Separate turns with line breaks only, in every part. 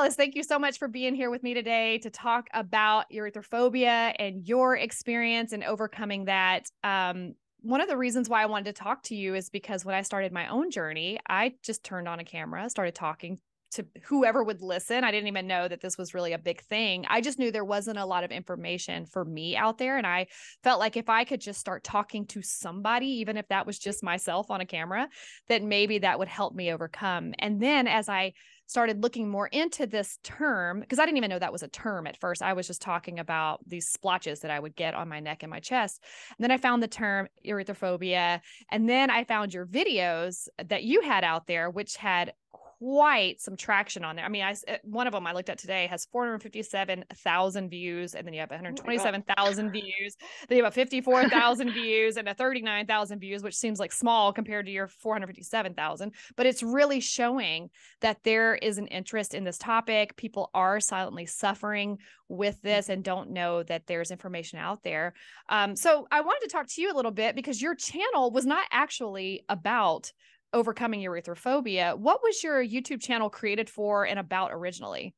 Alice, thank you so much for being here with me today to talk about erythrophobia and your experience and overcoming that. Um, one of the reasons why I wanted to talk to you is because when I started my own journey, I just turned on a camera, started talking to whoever would listen. I didn't even know that this was really a big thing. I just knew there wasn't a lot of information for me out there. And I felt like if I could just start talking to somebody, even if that was just myself on a camera, that maybe that would help me overcome. And then as I started looking more into this term because I didn't even know that was a term at first. I was just talking about these splotches that I would get on my neck and my chest. And then I found the term erythrophobia. And then I found your videos that you had out there, which had quite some traction on there. I mean, I uh, one of them I looked at today has 457,000 views, and then you have 127,000 oh views. Then you have 54,000 views and a 39,000 views, which seems like small compared to your 457,000. But it's really showing that there is an interest in this topic. People are silently suffering with this and don't know that there's information out there. Um, so I wanted to talk to you a little bit because your channel was not actually about overcoming erythrophobia. What was your YouTube channel created for and about originally?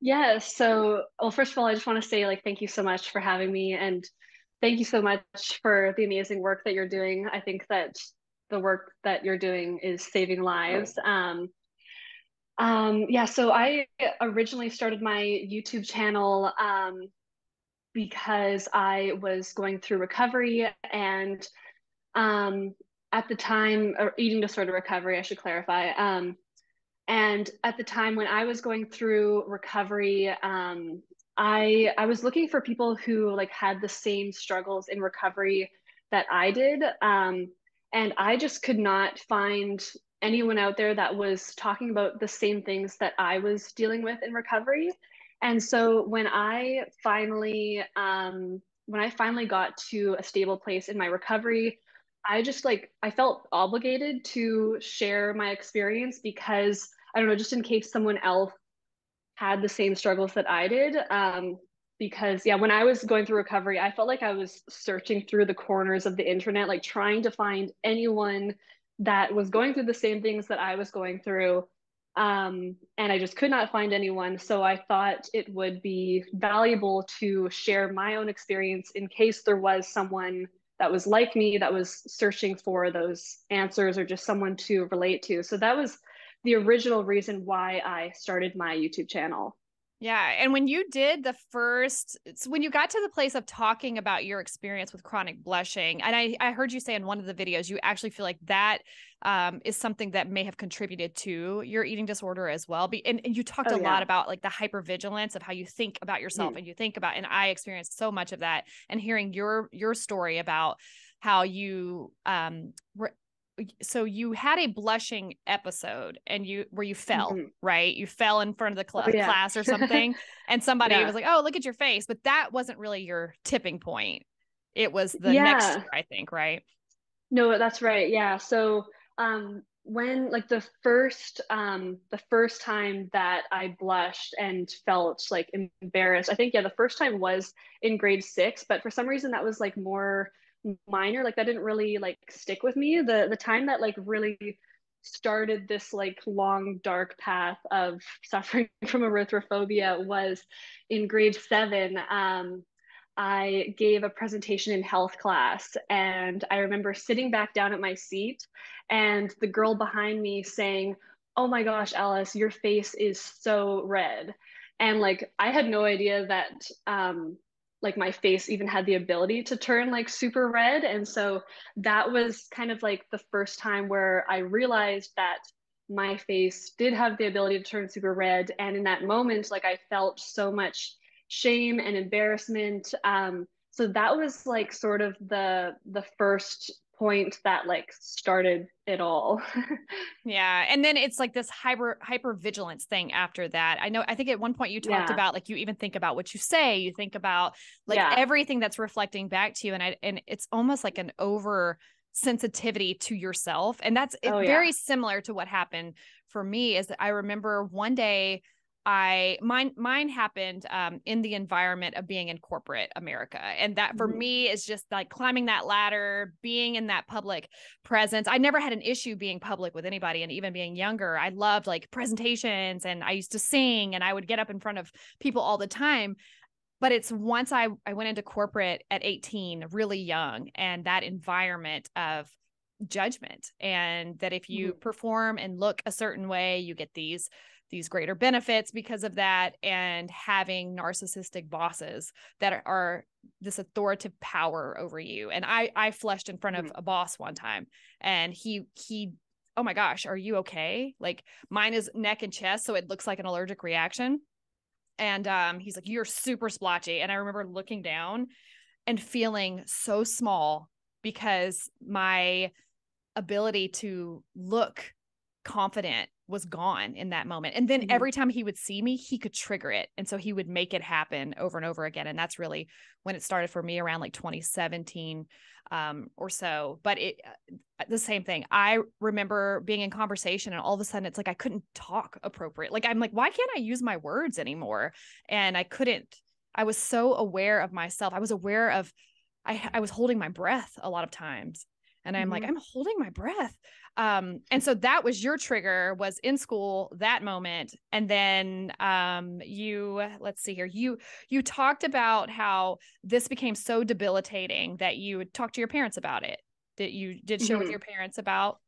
Yeah, so well, first of all, I just want to say like thank you so much for having me and thank you so much for the amazing work that you're doing. I think that the work that you're doing is saving lives. Um, um, yeah, so I originally started my YouTube channel um, because I was going through recovery and um, at the time, or eating disorder recovery, I should clarify. Um, and at the time when I was going through recovery, um, I I was looking for people who like had the same struggles in recovery that I did, um, and I just could not find anyone out there that was talking about the same things that I was dealing with in recovery. And so when I finally um, when I finally got to a stable place in my recovery, I just like I felt obligated to share my experience because I don't know, just in case someone else had the same struggles that I did. Um, because yeah, when I was going through recovery, I felt like I was searching through the corners of the internet, like trying to find anyone that was going through the same things that I was going through. Um, and I just could not find anyone. So I thought it would be valuable to share my own experience in case there was someone that was like me that was searching for those answers or just someone to relate to. So that was the original reason why I started my YouTube channel.
Yeah. And when you did the first, when you got to the place of talking about your experience with chronic blushing, and I, I heard you say in one of the videos, you actually feel like that um, is something that may have contributed to your eating disorder as well. And, and you talked oh, a yeah. lot about like the hypervigilance of how you think about yourself mm. and you think about, and I experienced so much of that and hearing your, your story about how you um, re- so you had a blushing episode and you where you fell mm-hmm. right you fell in front of the cl- oh, yeah. class or something and somebody yeah. was like oh look at your face but that wasn't really your tipping point it was the yeah. next year i think right
no that's right yeah so um when like the first um the first time that i blushed and felt like embarrassed i think yeah the first time was in grade six but for some reason that was like more minor like that didn't really like stick with me. The the time that like really started this like long dark path of suffering from erythrophobia was in grade seven. Um, i gave a presentation in health class and i remember sitting back down at my seat and the girl behind me saying oh my gosh alice your face is so red. And like i had no idea that um, like my face even had the ability to turn like super red. And so that was kind of like the first time where i realized that my face did have the ability to turn super red. And in that moment like i felt so much shame and embarrassment. Um, so that was like sort of the the first point that like started it all.
yeah. And then it's like this hyper hyper vigilance thing after that. I know I think at one point you talked yeah. about like you even think about what you say, you think about like yeah. everything that's reflecting back to you and I and it's almost like an over sensitivity to yourself and that's oh, very yeah. similar to what happened for me is that I remember one day I mine mine happened um, in the environment of being in corporate America, and that for mm-hmm. me is just like climbing that ladder, being in that public presence. I never had an issue being public with anybody, and even being younger, I loved like presentations, and I used to sing, and I would get up in front of people all the time but it's once I, I went into corporate at 18 really young and that environment of judgment and that if you mm-hmm. perform and look a certain way you get these these greater benefits because of that and having narcissistic bosses that are, this authoritative power over you. And i i flushed in front mm-hmm. of a boss one time and he he oh my gosh are you okay? Like mine is neck and chest so it looks like an allergic reaction. And um he's like you're super splotchy. And i remember looking down and feeling so small because my ability to look confident was gone in that moment. And then mm-hmm. every time he would see me, he could trigger it. And so he would make it happen over and over again. And that's really when it started for me around like 2017 um, or so. But it, uh, the same thing. I remember being in conversation and all of a sudden it's like I couldn't talk appropriate. Like I'm like, why can't I use my words anymore? And I couldn't, I was so aware of myself. I was aware of, I, I was holding my breath a lot of times and i'm mm-hmm. like i'm holding my breath. Um and so that was your trigger was in school that moment. And then um you let's see here you you talked about how this became so debilitating that you would talk to your parents about it. That you did share mm-hmm. with your parents about?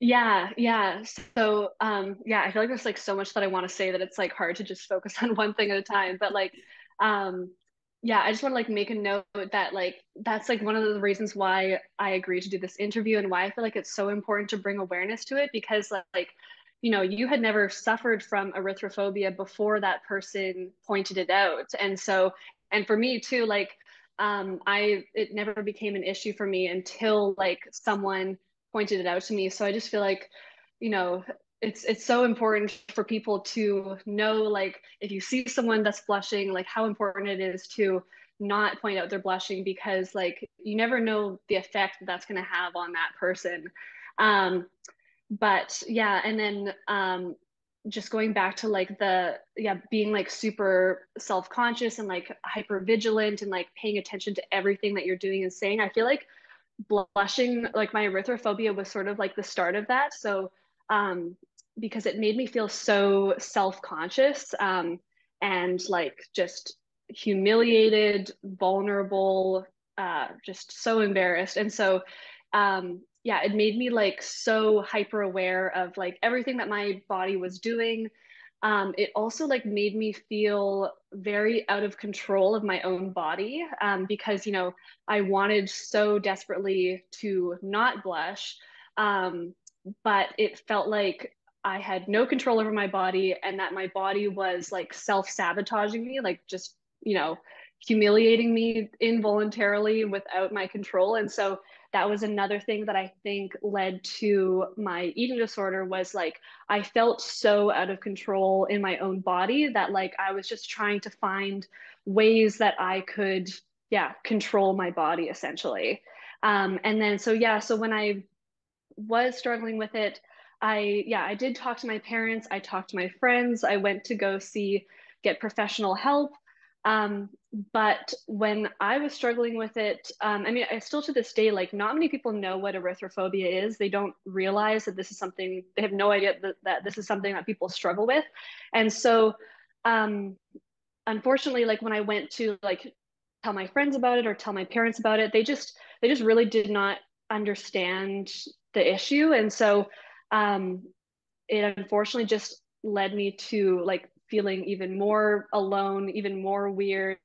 Yeah yeah. So um yeah i feel like there's like so much that i want to say that it's like hard to just focus on one thing at a time but like um yeah i just want to like make a note that like that's like one of the reasons why i agreed to do this interview and why i feel like it's so important to bring awareness to it because like you know you had never suffered from erythrophobia before that person pointed it out. And so and for me too like um i it never became an issue for me until like someone pointed it out to me. So i just feel like you know it's it's so important for people to know like if you see someone that's blushing like how important it is to not point out they're blushing because like you never know the effect that that's going to have on that person. Um but yeah and then um just going back to like the yeah being like super self-conscious and like hyper vigilant and like paying attention to everything that you're doing and saying i feel like blushing like my erythrophobia was sort of like the start of that. So um, because it made me feel so self-conscious um, and like just humiliated, vulnerable, uh, just so embarrassed. And so, um, yeah, it made me like so hyper aware of like everything that my body was doing. Um, it also like made me feel very out of control of my own body um, because you know I wanted so desperately to not blush, um, but it felt like I had no control over my body and that my body was like self sabotaging me, like just, you know, humiliating me involuntarily without my control. And so that was another thing that I think led to my eating disorder was like I felt so out of control in my own body that like I was just trying to find ways that I could yeah control my body essentially um, and then so yeah so when I was struggling with it. I, yeah, I did talk to my parents. I talked to my friends. I went to go see, get professional help. Um, but when I was struggling with it, um, I mean, I still to this day, like, not many people know what erythrophobia is. They don't realize that this is something, they have no idea that, that this is something that people struggle with. And so, um, unfortunately, like, when I went to, like, tell my friends about it or tell my parents about it, they just, they just really did not understand the issue. And so um, it unfortunately just led me to like feeling even more alone even more weird.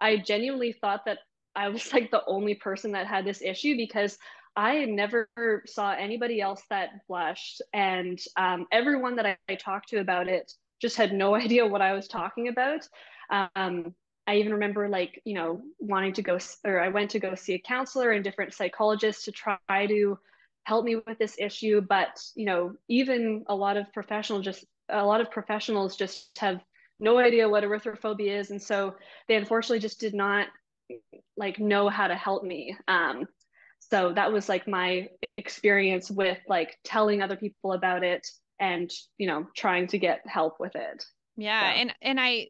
I genuinely thought that i was like the only person that had this issue because i never saw anybody else that blushed. And um, everyone that I, I, talked to about it just had no idea what i was talking about. Um, I even remember like, you know, wanting to go, or I went to go see a counselor and different psychologists to try to help me with this issue. But, you know, even a lot of professionals just, a lot of professionals just have no idea what erythrophobia is. And so they unfortunately just did not like know how to help me. Um, so that was like my experience with like telling other people about it and, you know, trying to get help with it.
Yeah. So. And and I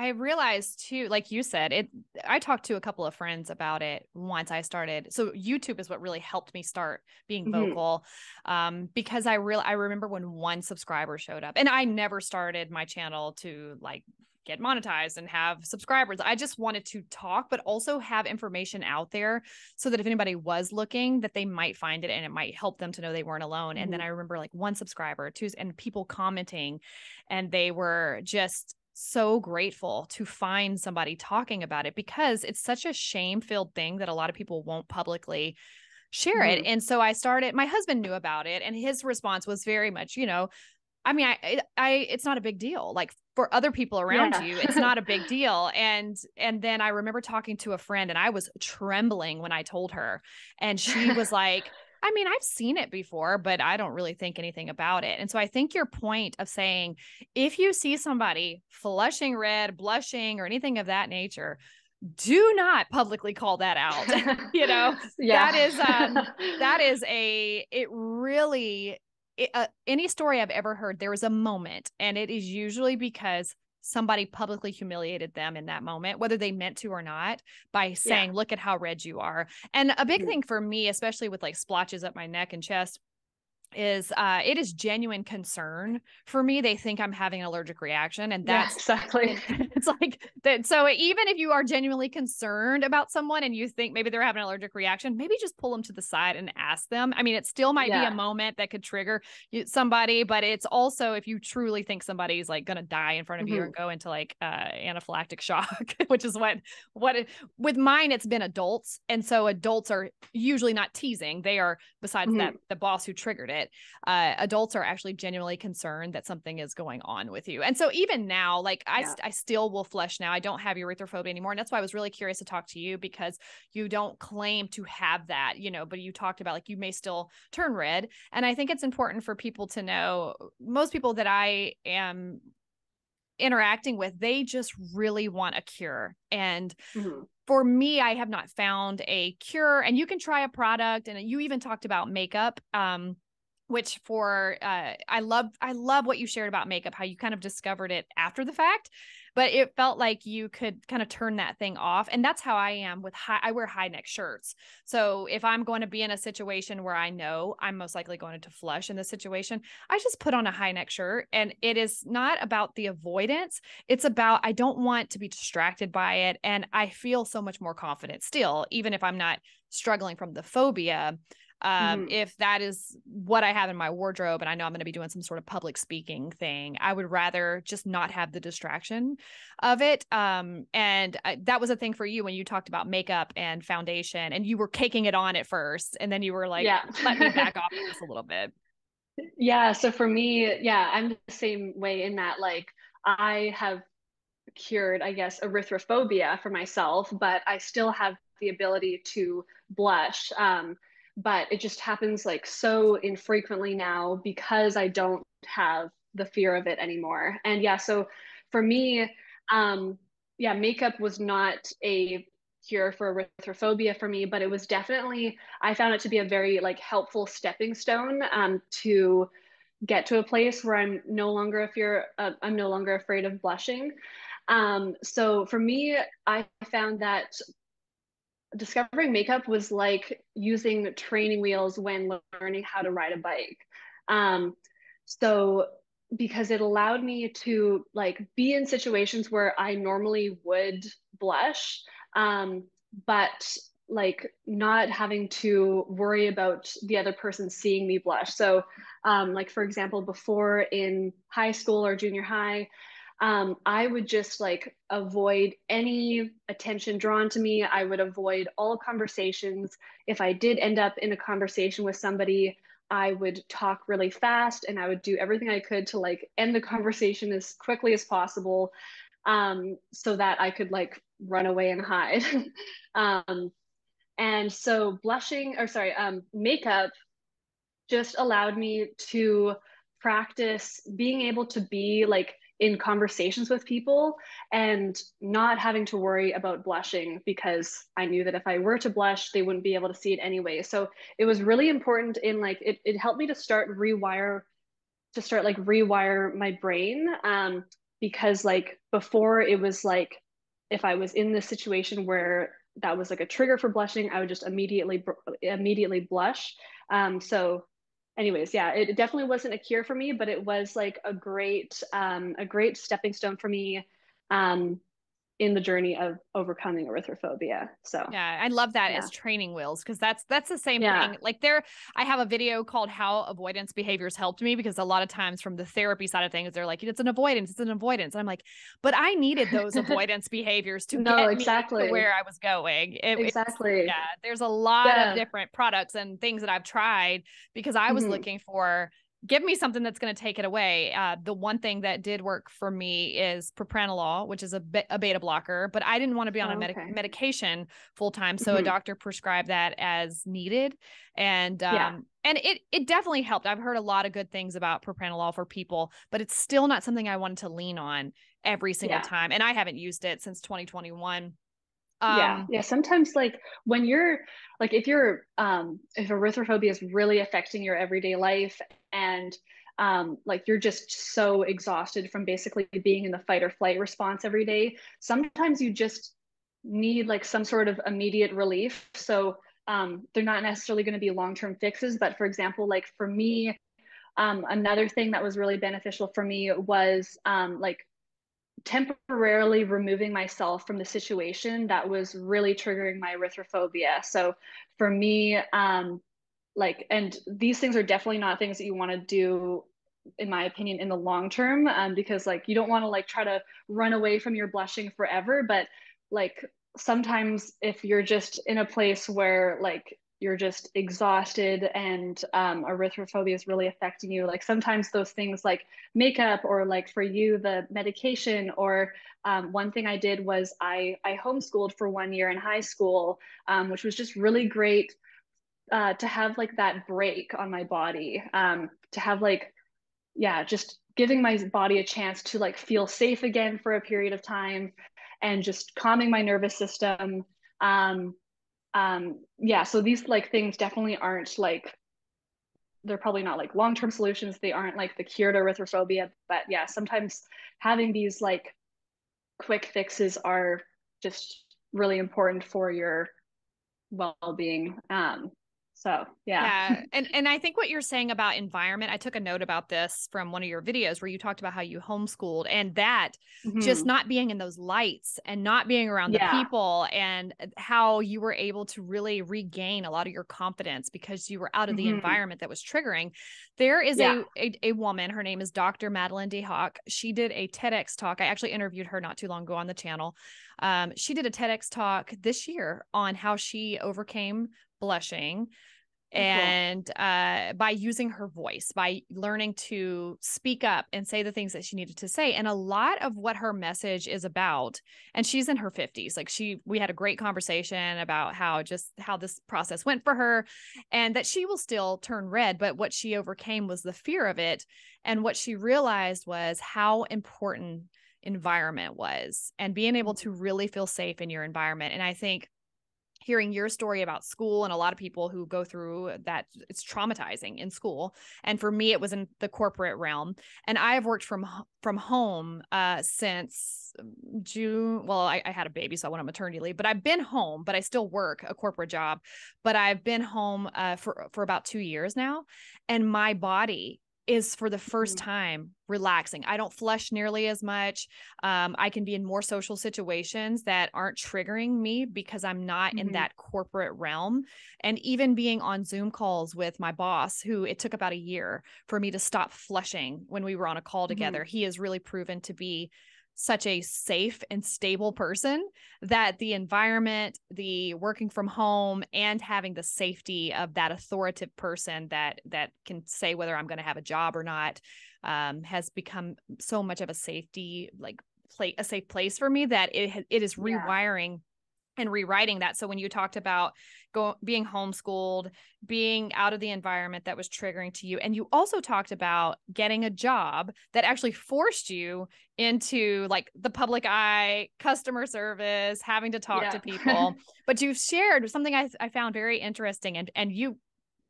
I realized too, like you said, it I talked to a couple of friends about it once I started. So YouTube is what really helped me start being mm-hmm. vocal. Um, because I real I remember when one subscriber showed up and I never started my channel to like get monetized and have subscribers. I just wanted to talk, but also have information out there so that if anybody was looking, that they might find it and it might help them to know they weren't alone. Mm-hmm. And then mm-hmm. I remember like one subscriber, two, and people commenting, and they were just so grateful to find somebody talking about it because it's such a shame filled thing that a lot of people won't publicly share mm-hmm. it. And so I started, my husband knew about it, and his response was very much, you know, I mean, I, I, it's not a big deal. Like for other people around yeah. you, it's not a big deal. And, and then I remember talking to a friend and I was trembling when I told her, and she was like, I mean, I've seen it before, but I don't really think anything about it. And so I think your point of saying if you see somebody flushing red, blushing, or anything of that nature, do not publicly call that out. you know, yeah. that is um, that is a it really it, uh, any story I've ever heard. There was a moment, and it is usually because somebody publicly humiliated them in that moment, whether they meant to or not, by saying, yeah. Look at how red you are. And a big mm-hmm. thing for me, especially with like splotches up my neck and chest, is uh it is genuine concern for me they think i'm having an allergic reaction and that's
yeah, exactly
it's like that so even if you are genuinely concerned about someone and you think maybe they're having an allergic reaction maybe just pull them to the side and ask them i mean it still might yeah. be a moment that could trigger somebody but it's also if you truly think somebody's like gonna die in front of mm-hmm. you and go into like uh anaphylactic shock which is what what it, with mine it's been adults and so adults are usually not teasing they are besides mm-hmm. that the boss who triggered it it uh, adults are actually genuinely concerned that something is going on with you and so even now like i, yeah. I still will flush now i don't have erythrophobia anymore and that's why i was really curious to talk to you because you don't claim to have that you know but you talked about like you may still turn red and i think it's important for people to know most people that i am interacting with they just really want a cure and mm-hmm for me, I have not found a cure. And you can try a product, and you even talked about makeup. Um, which for uh, I love I love what you shared about makeup, how you kind of discovered it after the fact, but it felt like you could kind of turn that thing off, and that's how I am with high. I wear high neck shirts, so if I'm going to be in a situation where I know I'm most likely going to flush in this situation, I just put on a high neck shirt, and it is not about the avoidance. It's about I don't want to be distracted by it, and I feel so much more confident still, even if I'm not struggling from the phobia um, mm-hmm. if that is what I have in my wardrobe and I know I'm going to be doing some sort of public speaking thing, I would rather just not have the distraction of it. Um, and I, that was a thing for you when you talked about makeup and foundation and you were caking it on at first and then you were like, yeah. let me back off this a little bit.
Yeah. So for me, yeah, I'm the same way in that like I have cured, I guess, erythrophobia for myself, but I still have the ability to blush. Um, but it just happens like so infrequently now because I don't have the fear of it anymore. And yeah, so for me, um, yeah, makeup was not a cure for erythrophobia for me, but it was definitely I found it to be a very like helpful stepping stone um, to get to a place where I'm no longer a fear. Uh, I'm no longer afraid of blushing. Um, so for me, I found that discovering makeup was like using training wheels when learning how to ride a bike. Um, so because it allowed me to like be in situations where I normally would blush, um, but like not having to worry about the other person seeing me blush. So, um, like for example, before in high school or junior high, um, I would just like avoid any attention drawn to me. I would avoid all conversations. If I did end up in a conversation with somebody, I would talk really fast and I would do everything I could to like end the conversation as quickly as possible um, so that I could like run away and hide. um, and so blushing, or sorry, um, makeup just allowed me to practice being able to be like in conversations with people and not having to worry about blushing because I knew that if I were to blush, they wouldn't be able to see it anyway. So it was really important in like, it, it helped me to start rewire, to start like rewire my brain. Um, because like before it was like if I was in this situation where that was like a trigger for blushing, I would just immediately immediately blush. Um, so anyways, yeah, it definitely wasn't a cure for me, but it was like a great um, a great stepping stone for me um, in the journey of overcoming erythrophobia. So
yeah, I love that yeah. as training wheels because that's that's the same yeah. thing. Like there, I have a video called "How Avoidance Behaviors Helped Me" because a lot of times from the therapy side of things, they're like, "It's an avoidance, it's an avoidance." And I'm like, but I needed those avoidance behaviors to no, get exactly. me to where I was going.
It, exactly.
Yeah, there's a lot yeah. of different products and things that I've tried because I was mm-hmm. looking for give me something that's going to take it away. Uh, the one thing that did work for me is propranolol, which is a, be- a beta blocker, but I didn't want to be on oh, a med- okay. medication full time, so mm-hmm. a doctor prescribed that as needed, and um, yeah. and it it definitely helped. I've heard a lot of good things about propranolol for people, but it's still not something I wanted to lean on every single yeah. time, and I haven't used it since 2021.
Um, yeah, yeah. Sometimes, like when you're like, if you're um, if erythrophobia is really affecting your everyday life, and um, like you're just so exhausted from basically being in the fight or flight response every day, sometimes you just need like some sort of immediate relief. So um, they're not necessarily going to be long term fixes, but for example, like for me, um, another thing that was really beneficial for me was um, like temporarily removing myself from the situation that was really triggering my erythrophobia. So for me, um, like, and these things are definitely not things that you want to do in my opinion in the long term um, because like you don't want to like try to run away from your blushing forever but like sometimes if you're just in a place where like you're just exhausted and um, erythrophobia is really affecting you. Like sometimes those things like makeup or like for you the medication or um, one thing i did was i i homeschooled for one year in high school um, which was just really great uh, to have like that break on my body um, to have like yeah just giving my body a chance to like feel safe again for a period of time and just calming my nervous system um, um yeah so these like things definitely aren't like they're probably not like long-term solutions. They aren't like the cure to erythrophobia but yeah sometimes having these like quick fixes are just really important for your well-being. Um so yeah.
Yeah. And and I think what you're saying about environment, I took a note about this from one of your videos where you talked about how you homeschooled and that mm-hmm. just not being in those lights and not being around yeah. the people and how you were able to really regain a lot of your confidence because you were out of mm-hmm. the environment that was triggering. There is yeah. a, a, a woman, her name is Dr. Madeline DeHock. She did a TEDx talk. I actually interviewed her not too long ago on the channel. Um, she did a TEDx talk this year on how she overcame blushing and uh, by using her voice by learning to speak up and say the things that she needed to say and a lot of what her message is about and she's in her 50s like she we had a great conversation about how just how this process went for her and that she will still turn red but what she overcame was the fear of it and what she realized was how important environment was and being able to really feel safe in your environment and i think hearing your story about school and a lot of people who go through that it's traumatizing in school. And for me it was in the corporate realm. And i have worked from from home uh, since june well I, I had a baby so i went on maternity leave but i've been home but i still work a corporate job. But i've been home uh, for for about two years now. And my body is for the first mm-hmm. time relaxing. I don't flush nearly as much. Um, I can be in more social situations that aren't triggering me because I'm not mm-hmm. in that corporate realm. And even being on Zoom calls with my boss, who it took about a year for me to stop flushing when we were on a call mm-hmm. together, he has really proven to be such a safe and stable person that the environment, the working from home and having the safety of that authoritative person that that can say whether I'm going to have a job or not um, has become so much of a safety like play a safe place for me that it it is rewiring and rewriting that. So when you talked about go being homeschooled, being out of the environment that was triggering to you, and you also talked about getting a job that actually forced you into like the public eye, customer service, having to talk yeah. to people. but you've shared something I, I found very interesting, and and you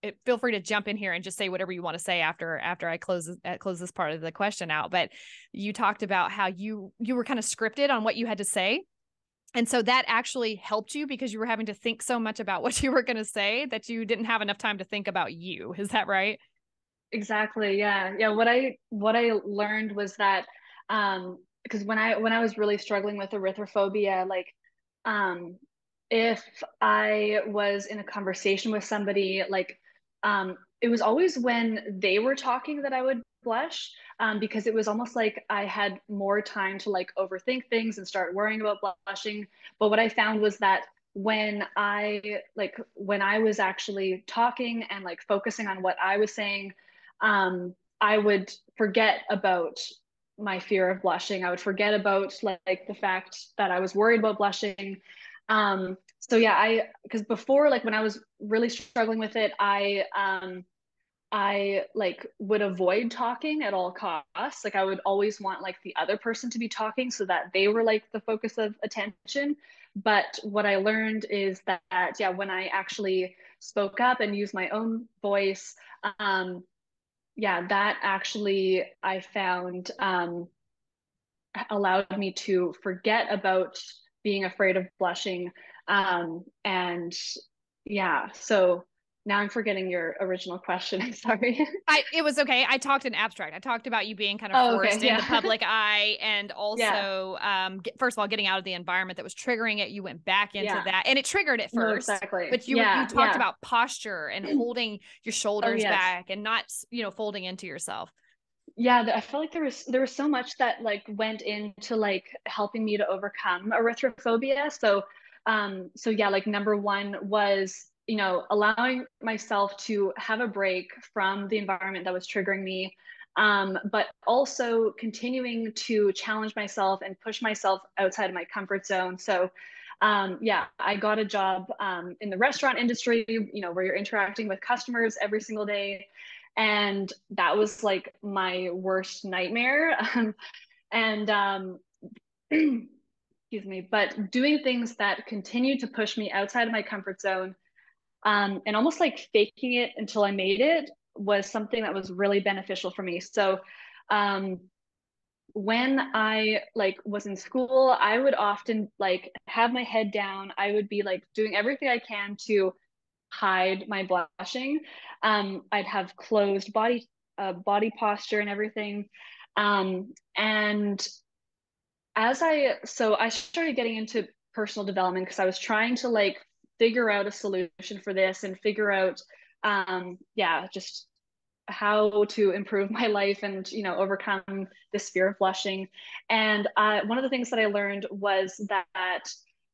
it, feel free to jump in here and just say whatever you want to say after after I close uh, close this part of the question out. But you talked about how you you were kind of scripted on what you had to say. And so that actually helped you because you were having to think so much about what you were going to say that you didn't have enough time to think about you. Is that right?
Exactly. Yeah. Yeah. What I what I learned was that um because when I when I was really struggling with erythrophobia, like um if I was in a conversation with somebody, like um it was always when they were talking that I would blush um, because it was almost like I had more time to like overthink things and start worrying about blushing. But what I found was that when I like when I was actually talking and like focusing on what I was saying, um, I would forget about my fear of blushing. I would forget about like the fact that I was worried about blushing. Um, so yeah, I because before like when I was really struggling with it, I um, I like would avoid talking at all costs. Like I would always want like the other person to be talking so that they were like the focus of attention. But what I learned is that yeah, when I actually spoke up and used my own voice, um, yeah, that actually I found um, allowed me to forget about being afraid of blushing. Um, and yeah, so now I'm forgetting your original question. I'm sorry.
I it was okay. I talked in abstract. I talked about you being kind of oh, forced okay, yeah. in the public eye and also yeah. um get, first of all getting out of the environment that was triggering it. You went back into yeah. that and it triggered it first.
No, exactly.
But you you talked about posture and holding your oh, shoulders oh, yes. back and not, you know, folding into yourself.
Yeah, I felt like there was there was so much that like went into like helping me to overcome erythrophobia. So um so yeah, like number 1 was you know, allowing myself to have a break from the environment that was triggering me, um, but also continuing to challenge myself and push myself outside of my comfort zone. So, um, yeah, I got a job um, in the restaurant industry, you know, where you're interacting with customers every single day. And that was like my worst nightmare. and, um, excuse me, but doing things that continue to push me outside of my comfort zone um, and almost like faking it until I made it was something that was really beneficial for me. So um, when I like was in school, I would often like have my head down. I would be like doing everything I can to hide my blushing. Um, I'd have closed body uh, body posture and everything. Um, and as I so I started getting into personal development because I was trying to like figure out a solution for this and figure out um yeah just how to improve my life and you know overcome this fear of blushing. And uh, one of the things that i learned was that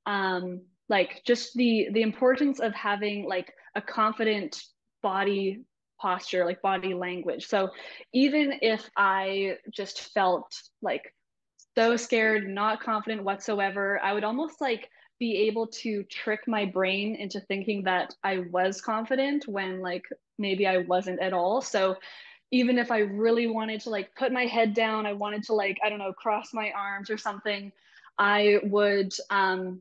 um like just the the importance of having like a confident body posture like body language. So even if i just felt like so scared not confident whatsoever i would almost like be able to trick my brain into thinking that I was confident when like maybe I wasn't at all. So even if I really wanted to like put my head down, I wanted to like, I don't know, cross my arms or something, I would um,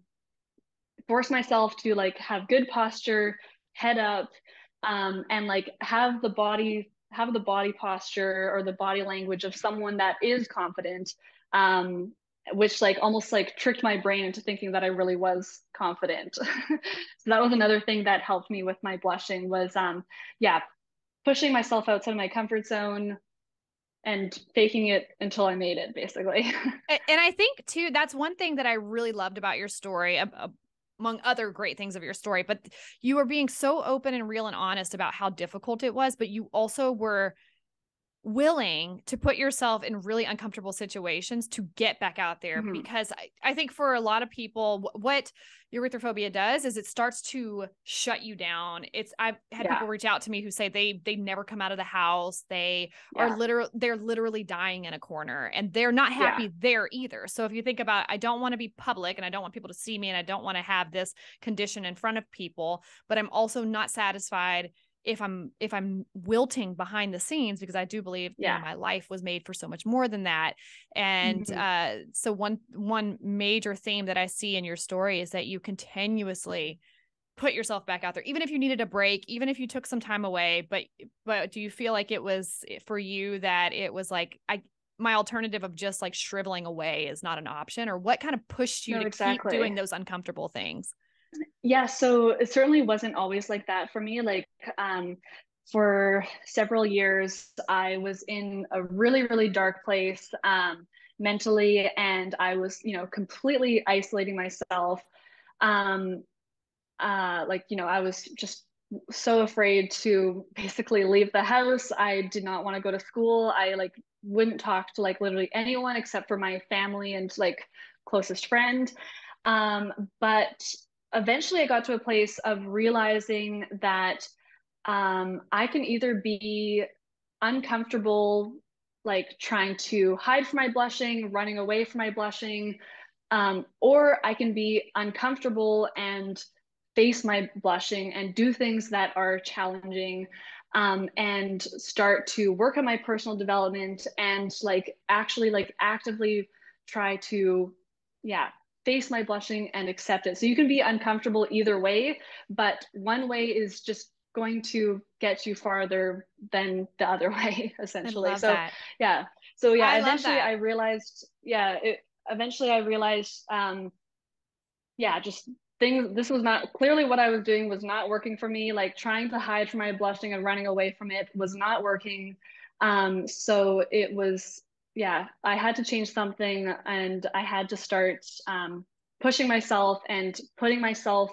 force myself to like have good posture, head up, um, and like have the body have the body posture or the body language of someone that is confident um, which like almost like tricked my brain into thinking that I really was confident. so that was another thing that helped me with my blushing was um yeah, pushing myself outside of my comfort zone and faking it until I made it basically.
and I think too that's one thing that I really loved about your story among other great things of your story, but you were being so open and real and honest about how difficult it was, but you also were willing to put yourself in really uncomfortable situations to get back out there mm-hmm. because I, I think for a lot of people what erythrophobia does is it starts to shut you down it's i've had yeah. people reach out to me who say they they never come out of the house they yeah. are literal they're literally dying in a corner and they're not happy yeah. there either so if you think about i don't want to be public and i don't want people to see me and i don't want to have this condition in front of people but i'm also not satisfied if i'm if i'm wilting behind the scenes because i do believe yeah. You know, my life was made for so much more than that and mm-hmm. uh so one one major theme that i see in your story is that you continuously put yourself back out there even if you needed a break even if you took some time away but but do you feel like it was for you that it was like i my alternative of just like shriveling away is not an option or what kind of pushed you no, to exactly. keep doing those uncomfortable things
yeah so it certainly wasn't always like that for me like um for several years i was in a really really dark place um mentally and i was you know completely isolating myself. Um uh, like you know i was just so afraid to basically leave the house. I did not want to go to school. I like wouldn't talk to like literally anyone except for my family and like closest friend. Um, but eventually i got to a place of realizing that um, i can either be uncomfortable like trying to hide from my blushing running away from my blushing um, or i can be uncomfortable and face my blushing and do things that are challenging um, and start to work on my personal development and like actually like actively try to yeah face my blushing and accept it. So you can be uncomfortable either way but one way is just going to get you farther than the other way essentially. So that. yeah. So yeah I eventually i realized yeah it, eventually i realized um yeah just things this was not clearly what i was doing was not working for me. Like trying to hide from my blushing and running away from it was not working. Um so it was yeah i had to change something and i had to start um, pushing myself and putting myself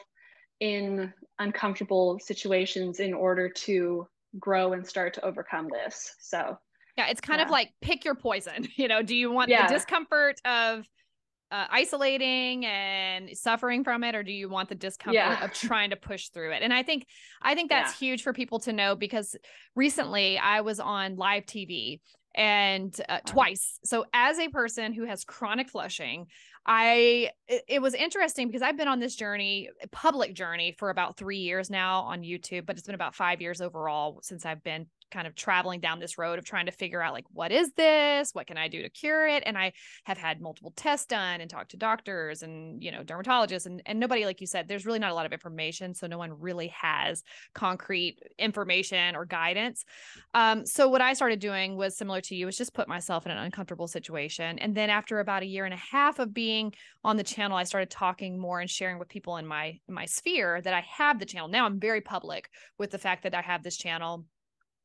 in uncomfortable situations in order to grow and start to overcome this so
yeah it's kind yeah. of like pick your poison you know do you want yeah. the discomfort of uh, isolating and suffering from it or do you want the discomfort yeah. of trying to push through it and i think i think that's yeah. huge for people to know because recently i was on live tv and uh, wow. twice so as a person who has chronic flushing i it, it was interesting because i've been on this journey public journey for about three years now on youtube but it's been about five years overall since i've been kind of traveling down this road of trying to figure out like what is this? What can i do to cure it? And i have had multiple tests done and talked to doctors and you know dermatologists and, and nobody like you said there's really not a lot of information so no one really has concrete information or guidance. Um, so what i started doing was similar to you was just put myself in an uncomfortable situation. And then after about a year and a half of being on the channel i started talking more and sharing with people in my in my sphere that i have the channel. Now i'm very public with the fact that i have this channel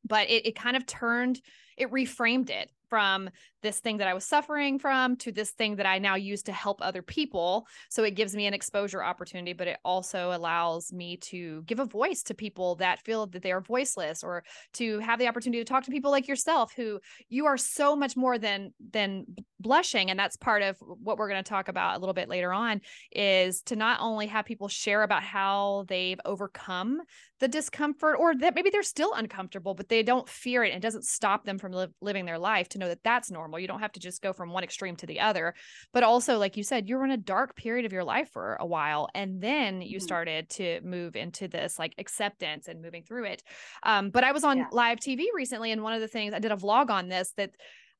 but it, it kind of turned it reframed it from this thing that I was suffering from to this thing that I now use to help other people. So it gives me an exposure opportunity, but it also allows me to give a voice to people that feel that they are voiceless or to have the opportunity to talk to people like yourself who you are so much more than than blushing and that's part of what we're going to talk about a little bit later on is to not only have people share about how they've overcome the discomfort or that maybe they're still uncomfortable but they don't fear it and it doesn't stop them from li- living their life to know that that's normal you don't have to just go from one extreme to the other but also like you said you were in a dark period of your life for a while and then you mm-hmm. started to move into this like acceptance and moving through it um, but i was on yeah. live tv recently and one of the things i did a vlog on this that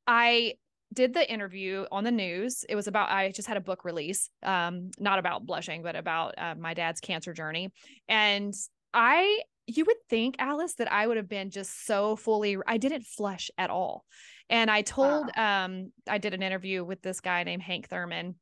i did the interview on the news. It was about I just had a book release, um, not about blushing, but about uh, my dad's cancer journey. And I you would think Alice that I would have been just so fully I didn't flush at all. And I told wow. um I did an interview with this guy named Hank Thurman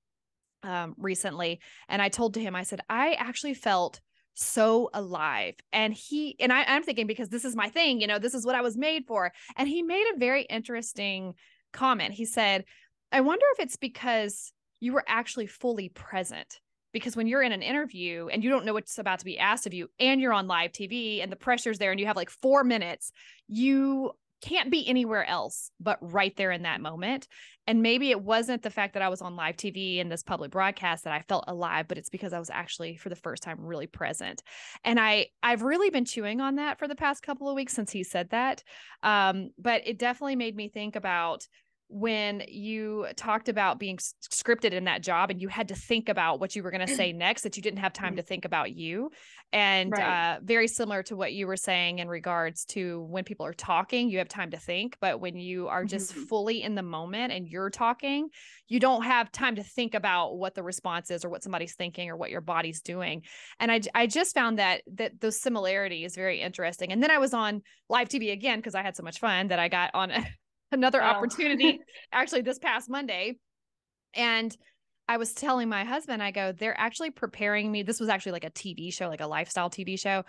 um recently and I told to him I said I actually felt so alive and he and I, i'm thinking because this is my thing you know this is what i was made for and he made a very interesting comment he said i wonder if it's because you were actually fully present because when you're in an interview and you don't know what's about to be asked of you and you're on live TV and the pressure's there and you have like 4 minutes you can't be anywhere else but right there in that moment. And maybe it wasn't the fact that I was on live TV in this public broadcast that I felt alive but it's because I was actually for the first time really present. And I I've really been chewing on that for the past couple of weeks since he said that. Um but it definitely made me think about when you talked about being scripted in that job and you had to think about what you were going to say next that you didn't have time to think about you and right. uh, very similar to what you were saying in regards to when people are talking you have time to think but when you are just mm-hmm. fully in the moment and you're talking you don't have time to think about what the response is or what somebody's thinking or what your body's doing and i, I just found that that those similarities very interesting and then i was on live tv again because i had so much fun that i got on another oh. opportunity actually this past Monday. And I was telling my husband, I go, they're actually preparing me. This was actually like a TV show, like a lifestyle TV show.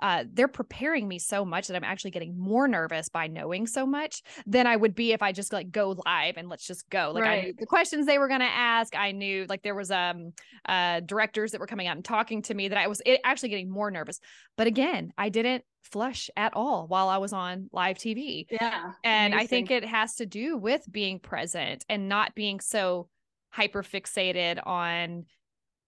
Uh, they're preparing me so much that I'm actually getting more nervous by knowing so much than I would be if I just like go live and let's just go. Like right. I knew the questions they were going to ask. I knew like there was um uh directors that were coming out and talking to me that I was actually getting more nervous. But again, I didn't flush at all while I was on live TV.
Yeah.
And amazing. I think it has to do with being present and not being so hyper fixated on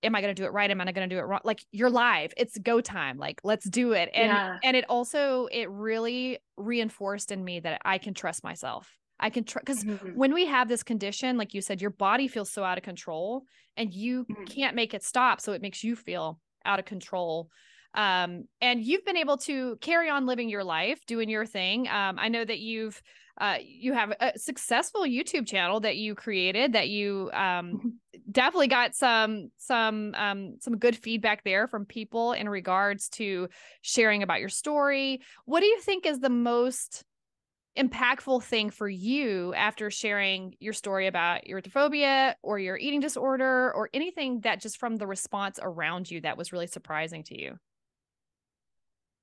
am I going to do it right? Am I going to do it wrong? Like you're live. It's go time. Like let's do it. And yeah. and it also it really reinforced in me that I can trust myself. I can trust because mm-hmm. when we have this condition, like you said, your body feels so out of control and you mm-hmm. can't make it stop. So it makes you feel out of control um, and you've been able to carry on living your life doing your thing. Um, i know that you've uh, you have a successful youtube channel that you created that you um, mm-hmm. definitely got some some um, some good feedback there from people in regards to sharing about your story. What do you think is the most impactful thing for you after sharing your story about erythrophobia or your eating disorder or anything that just from the response around you that was really surprising to you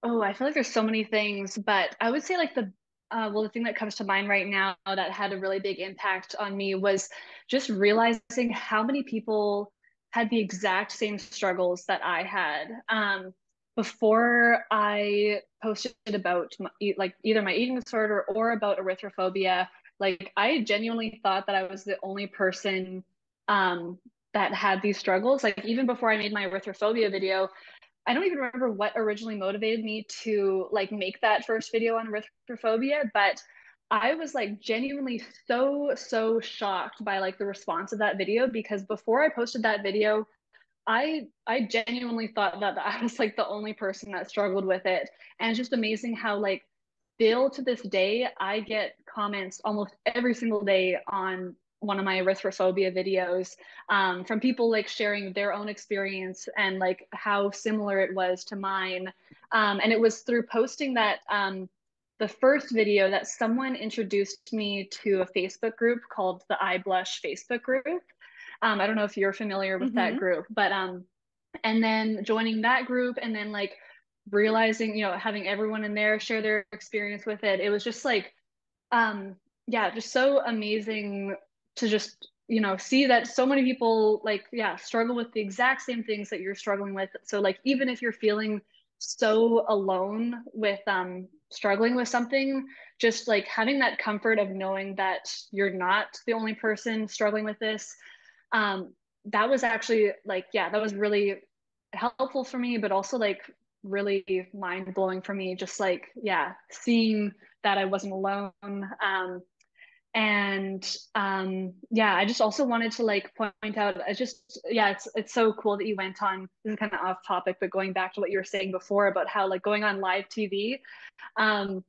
Oh, I feel like there's so many things, but I would say like the uh, well, the thing that comes to mind right now that had a really big impact on me was just realizing how many people had the exact same struggles that I had. Um, before I posted about my, like either my eating disorder or about erythrophobia, like I genuinely thought that I was the only person um, that had these struggles. Like even before I made my erythrophobia video, I don't even remember what originally motivated me to like make that first video on erythrophobia, but I was like genuinely so so shocked by like the response of that video because before I posted that video, I I genuinely thought that I was like the only person that struggled with it, and it's just amazing how like still to this day I get comments almost every single day on one of my erythrophobia videos um, from people like sharing their own experience and like how similar it was to mine. Um, and it was through posting that um, the first video that someone introduced me to a Facebook group called the I Blush Facebook group. Um, I don't know if you're familiar with mm-hmm. that group, but um, and then joining that group and then like realizing, you know, having everyone in there share their experience with it. It was just like, um, yeah, just so amazing to just you know see that so many people like yeah struggle with the exact same things that you're struggling with. So like even if you're feeling so alone with um struggling with something just like having that comfort of knowing that you're not the only person struggling with this um that was actually like yeah that was really helpful for me but also like really mind blowing for me. Just like yeah seeing that I wasn't alone um and um yeah i just also wanted to like point out i just yeah it's it's so cool that you went on this is kind of off topic but going back to what you were saying before about how like going on live tv um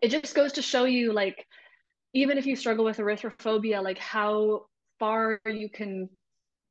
it just goes to show you like even if you struggle with erythrophobia like how far you can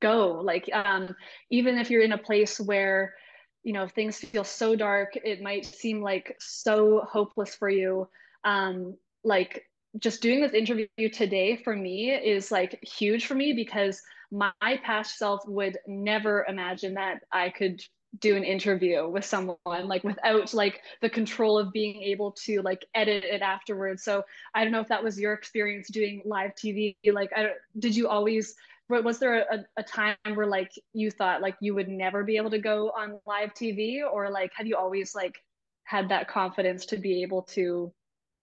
go. Like um even if you're in a place where you know things feel so dark it might seem like so hopeless for you um like just doing this interview today for me is like huge for me because my past self would never imagine that I could do an interview with someone like without like the control of being able to like edit it afterwards. So i don't know if that was your experience doing live tv like I, did you always was there a, a time where like you thought like you would never be able to go on live tv or like have you always like had that confidence to be able to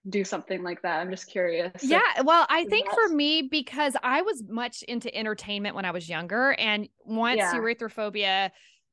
do something like that. I'm just curious.
Yeah. Well, I think for me, because I was much into entertainment when I was younger, and once yeah. erythrophobia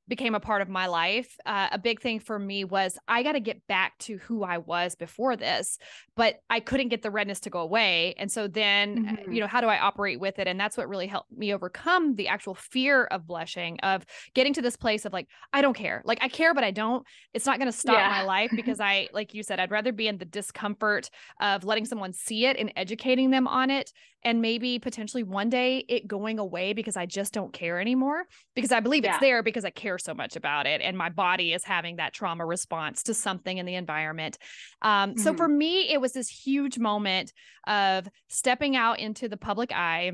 became a part of my life, uh, a big thing for me was I got to get back to who I was before this, but I couldn't get the redness to go away. And so then, uh, mm-hmm. you know, how do I operate with it? And that's what really helped me overcome the actual fear of blushing, of getting to this place of like, I don't care. Like, I care, but I don't. It's not going to stop yeah. my life because I, like you said, I'd rather be in the discomfort of letting someone see it and educating them on it and maybe potentially one day it going away because I just don't care anymore because I believe yeah. it's there because I care so much about it and my body is having that trauma response to something in the environment. Um, mm-hmm. So for me, it was this huge moment of stepping out into the public eye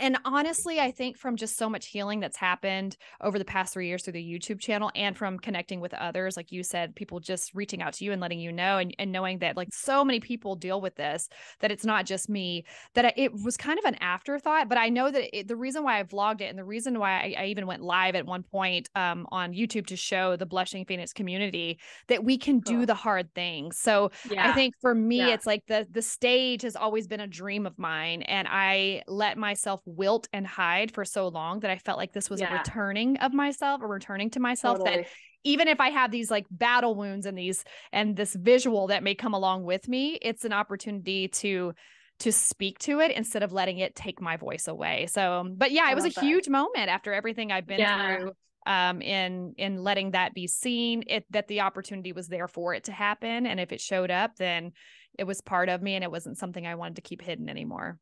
and honestly, I think from just so much healing that's happened over the past three years through the YouTube channel and from connecting with others, like you said, people just reaching out to you and letting you know, and, and knowing that like so many people deal with this, that it's not just me, that it was kind of an afterthought. But I know that it, the reason why I vlogged it and the reason why I, I even went live at one point um, on YouTube to show the Blushing Phoenix community that we can do the hard things. So yeah. I think for me, yeah. it's like the the stage has always been a dream of mine, and I let myself wilt and hide for so long that I felt like this was yeah. a returning of myself, or returning to myself totally. that even if I have these like battle wounds and these and this visual that may come along with me, it's an opportunity to to speak to it instead of letting it take my voice away. So, but yeah, it was a that. huge moment after everything I've been yeah. through um in in letting that be seen it that the opportunity was there for it to happen and if it showed up then it was part of me and it wasn't something I wanted to keep hidden anymore.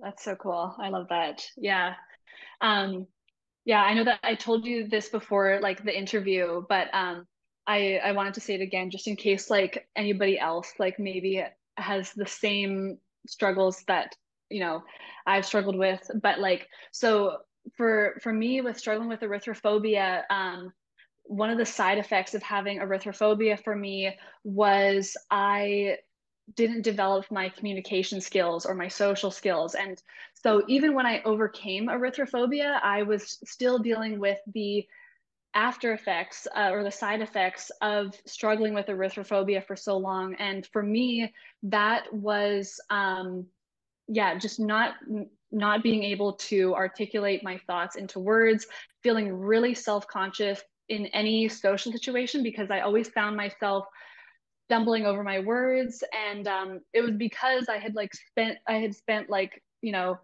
That's so cool. I love that. Yeah. Um, yeah, I know that I told you this before, like the interview, but um, I I wanted to say it again just in case like anybody else like maybe has the same struggles that you know I've struggled with, but like so for for me with struggling with erythrophobia, um, one of the side effects of having erythrophobia for me was I didn't develop my communication skills or my social skills. And so even when I overcame erythrophobia, I was still dealing with the after effects uh, or the side effects of struggling with erythrophobia for so long. And for me, that was, um, yeah, just not not being able to articulate my thoughts into words, feeling really self-conscious in any social situation because I always found myself stumbling over my words. And um, it was because i had like spent i had spent like you know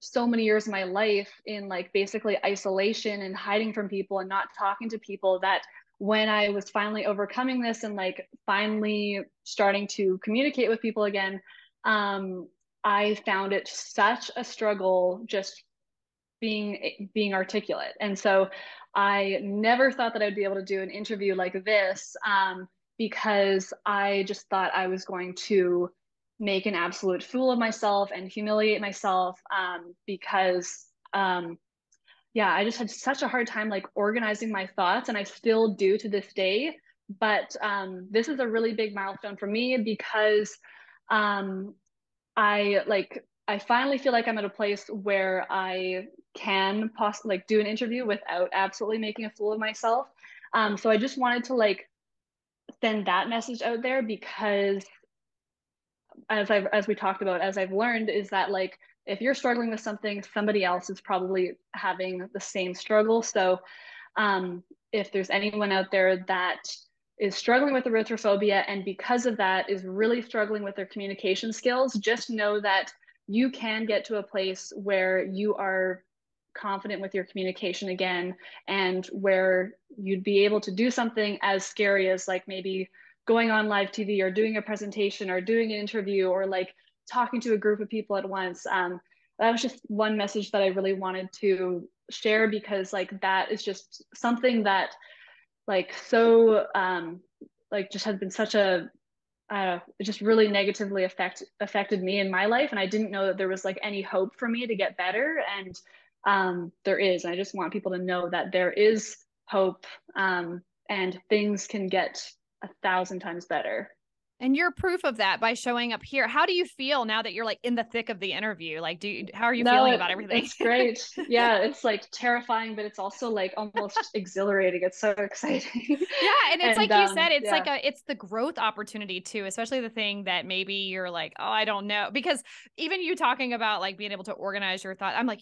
so many years of my life in like basically isolation and hiding from people and not talking to people that when i was finally overcoming this and like finally starting to communicate with people again um, i found it such a struggle just being being articulate. And so i never thought that i'd be able to do an interview like this um, because I just thought I was going to make an absolute fool of myself and humiliate myself um, because um, yeah i just had such a hard time like organizing my thoughts and i still do to this day. But um, this is a really big milestone for me because um, i like i finally feel like i'm at a place where i can possibly like do an interview without absolutely making a fool of myself. Um, so i just wanted to like send that message out there because as I've as we talked about, as I've learned, is that like if you're struggling with something, somebody else is probably having the same struggle. So um, if there's anyone out there that is struggling with erythrophobia and because of that is really struggling with their communication skills, just know that you can get to a place where you are confident with your communication again and where you'd be able to do something as scary as like maybe going on live TV or doing a presentation or doing an interview or like talking to a group of people at once. Um, that was just one message that I really wanted to share because like that is just something that like so um, like just has been such a uh, it just really negatively affect affected me in my life and I didn't know that there was like any hope for me to get better and um, there is. And I just want people to know that there is hope um, and things can get a thousand times better.
And you're proof of that by showing up here. How do you feel now that you're like in the thick of the interview? Like, do you, how are you no, feeling about everything?
It's great. yeah, it's like terrifying, but it's also like almost exhilarating. It's so exciting.
Yeah, and it's and, like you um, said, it's yeah. like a it's the growth opportunity too, especially the thing that maybe you're like, oh, I don't know, because even you talking about like being able to organize your thought, I'm like,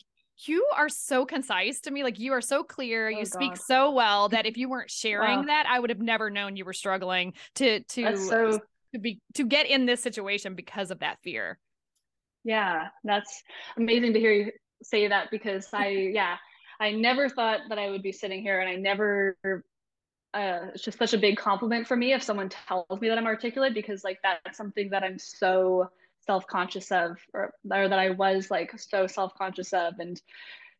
you are so concise to me. Like you are so clear. Oh, you speak so well that if you weren't sharing wow. that, I would have never known you were struggling to to so... to be to get in this situation because of that fear.
Yeah, that's amazing to hear you say that because I yeah, I never thought that I would be sitting here and I never uh, it's just such a big compliment for me if someone tells me that I'm articulate because like that's something that I'm so self-conscious of or, or that I was like so self-conscious of and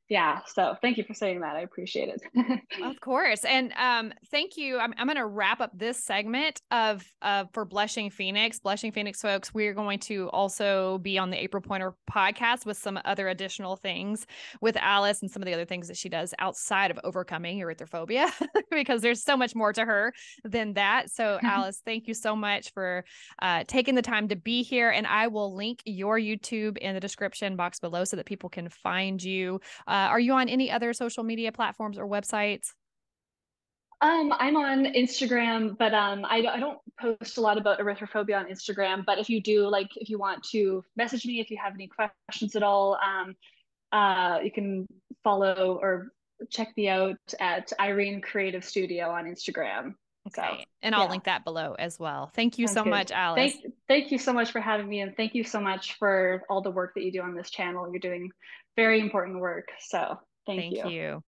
yeah so thank you for saying that i appreciate it.
Of course and um thank you i'm, I'm going to wrap up this segment of uh for blushing phoenix. Blushing phoenix folks we're going to also be on the april Poynter podcast with some other additional things with alice and some of the other things that she does outside of overcoming erythrophobia because there's so much more to her than that. So alice thank you so much for uh taking the time to be here and i will link your youtube in the description box below so that people can find you uh, uh, are you on any other social media platforms or websites?
Um, I'm on Instagram, but um, I, I don't post a lot about erythrophobia on Instagram. But if you do, like, if you want to message me, if you have any questions at all, um, uh, you can follow or check me out at Irene Creative Studio on Instagram.
Okay. So, and I'll yeah. link that below as well. Thank you Sounds so good. much, Alice.
Thank, thank you so much for having me. And thank you so much for all the work that you do on this channel. You're doing very important work. So thank, you. thank you. you.